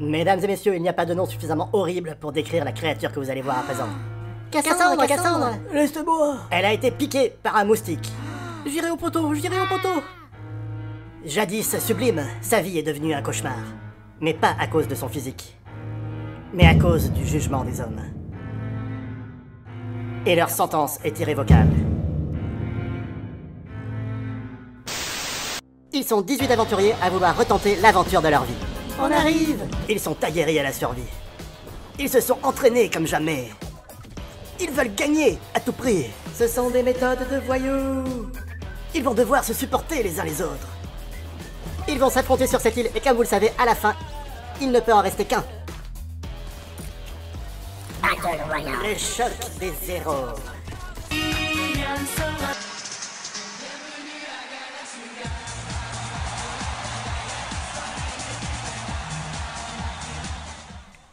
Mesdames et messieurs, il n'y a pas de nom suffisamment horrible pour décrire la créature que vous allez voir à présent. Cassandre, Cassandre Laisse-moi Elle a été piquée par un moustique. J'irai au poteau, j'irai au poteau Jadis sublime, sa vie est devenue un cauchemar. Mais pas à cause de son physique, mais à cause du jugement des hommes. Et leur sentence est irrévocable. Ils sont 18 aventuriers à vouloir retenter l'aventure de leur vie. On arrive Ils sont aguerris à la survie. Ils se sont entraînés comme jamais. Ils veulent gagner à tout prix. Ce sont des méthodes de voyous Ils vont devoir se supporter les uns les autres. Ils vont s'affronter sur cette île et comme vous le savez, à la fin, il ne peut en rester qu'un. Battle Royale. Le choc des zéros.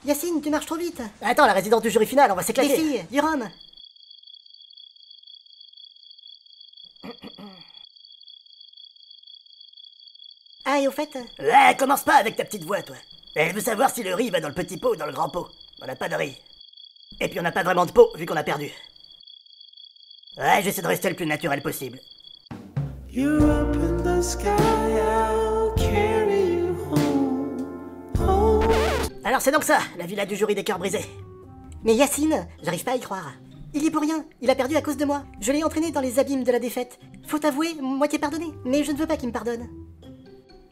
Yacine, tu marches trop vite Attends, la résidence du jury final, on va Les s'éclater. filles, du rhum Ah, et au fait, Ouais, commence pas avec ta petite voix, toi. Elle veut savoir si le riz va dans le petit pot ou dans le grand pot. On n'a pas de riz. Et puis on n'a pas vraiment de pot, vu qu'on a perdu. Ouais, j'essaie de rester le plus naturel possible. You're up in the sky, Alors c'est donc ça, la villa du jury des cœurs brisés. mais Yacine, j'arrive pas à y croire. Il y est pour rien, il a perdu à cause de moi. Je l'ai entraîné dans les abîmes de la défaite. Faut avouer, moitié pardonné, mais je ne veux pas qu'il me pardonne.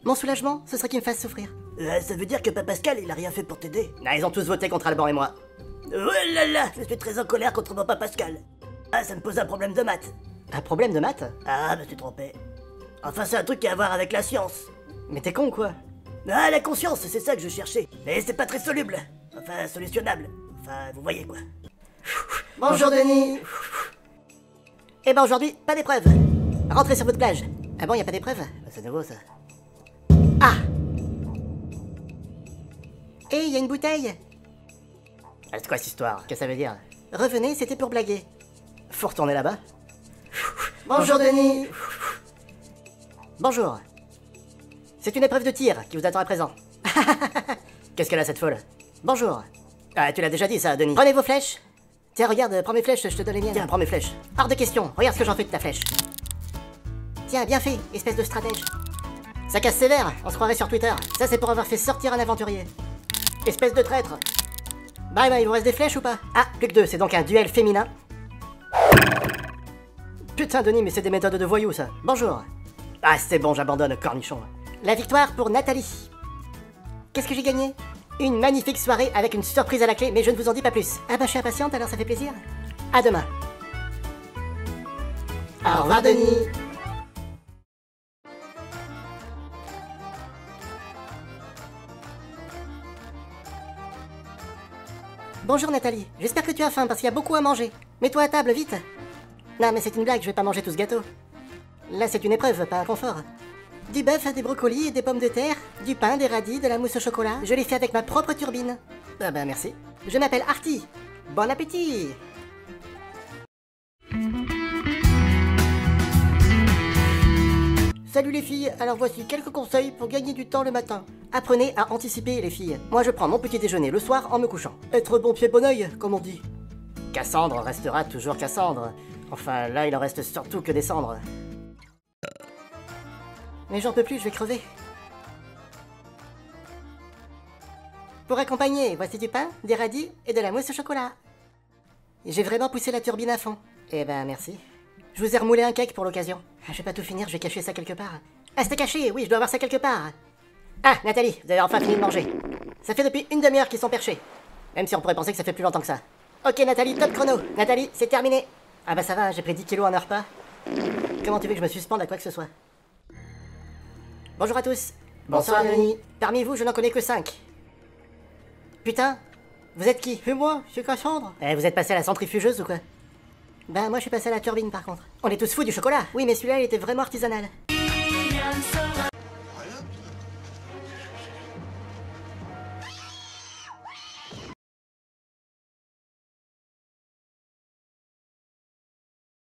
Mon soulagement, ce serait qu'il me fasse souffrir. Euh, ça veut dire que Papa Pascal, il a rien fait pour t'aider. Ah, ils ont tous voté contre Alban et moi. Oh là là, je suis très en colère contre mon Papa Pascal. Ah, ça me pose un problème de maths. Un problème de maths? Ah, me suis trompé. Enfin, c'est un truc qui a à voir avec la science. Mais t'es con quoi? Ah, la conscience, c'est ça que je cherchais. Mais c'est pas très soluble. Enfin, solutionnable. Enfin, vous voyez quoi. Bonjour Denis Eh ben aujourd'hui, pas d'épreuve. Rentrez sur votre plage. Ah bon, y a pas d'épreuve? Bah, C'est nouveau ça. Ah Eh, y a une bouteille Ah, c'est quoi cette histoire? Qu'est-ce que ça veut dire? Revenez, c'était pour blaguer. Faut retourner là-bas Bonjour Denis Bonjour. C'est une épreuve de tir qui vous attend à présent. Qu'est-ce qu'elle a cette folle? Bonjour. Ah, tu l'as déjà dit ça, Denis. Prenez vos flèches. Tiens, regarde, prends mes flèches, je te donne les miennes. Tiens, prends mes flèches. Hors de question, regarde ce que j'en fais de ta flèche. Tiens, bien fait, espèce de stratège. Ça casse sévère, on se croirait sur Twitter. Ça, c'est pour avoir fait sortir un aventurier. Espèce de traître. Bah, bah, il vous reste des flèches ou pas? Ah, plus deux, c'est donc un duel féminin. Putain, Denis, mais c'est des méthodes de voyous, ça. Bonjour. Ah, c'est bon, j'abandonne, cornichon. La victoire pour Nathalie. Qu'est-ce que j'ai gagné? Une magnifique soirée avec une surprise à la clé, mais je ne vous en dis pas plus. Ah bah je suis impatiente, alors ça fait plaisir. À demain. Au revoir Denis Bonjour Nathalie, j'espère que tu as faim parce qu'il y a beaucoup à manger. Mets-toi à table, vite Non mais c'est une blague, je vais pas manger tout ce gâteau. Là c'est une épreuve, pas un confort. Du bœuf, des brocolis et des pommes de terre, du pain, des radis, de la mousse au chocolat. Je l'ai fait avec ma propre turbine. Ah bah merci. Je m'appelle Artie. Bon appétit Salut les filles, alors voici quelques conseils pour gagner du temps le matin. Apprenez à anticiper les filles. Moi je prends mon petit déjeuner le soir en me couchant. Être bon pied bon oeil, comme on dit. Cassandre restera toujours Cassandre. Enfin, là, il en reste surtout que des cendres. Mais j'en peux plus, je vais crever. Pour accompagner, voici du pain, des radis et de la mousse au chocolat. J'ai vraiment poussé la turbine à fond. Eh ben, merci. Je vous ai remoulé un cake pour l'occasion. Ah, Je vais pas tout finir, je vais cacher ça quelque part. Ah, c'était caché, oui, je dois avoir ça quelque part. Ah, Nathalie, vous avez enfin fini de manger. Ça fait depuis une demi-heure qu'ils sont perchés. Même si on pourrait penser que ça fait plus longtemps que ça. Ok, Nathalie, top chrono. Nathalie, c'est terminé. Ah bah ça va, j'ai pris 10 kilos en un repas. Comment tu veux que je me suspende à quoi que ce soit? Bonjour à tous. Bonsoir, Denis. Parmi vous, je n'en connais que 5. Putain, vous êtes qui? Et moi, c'est Cassandre Eh, vous êtes passé à la centrifugeuse ou quoi? Ben, moi je suis passé à la turbine par contre. On est tous fous du chocolat. Oui, mais celui-là, il était vraiment artisanal.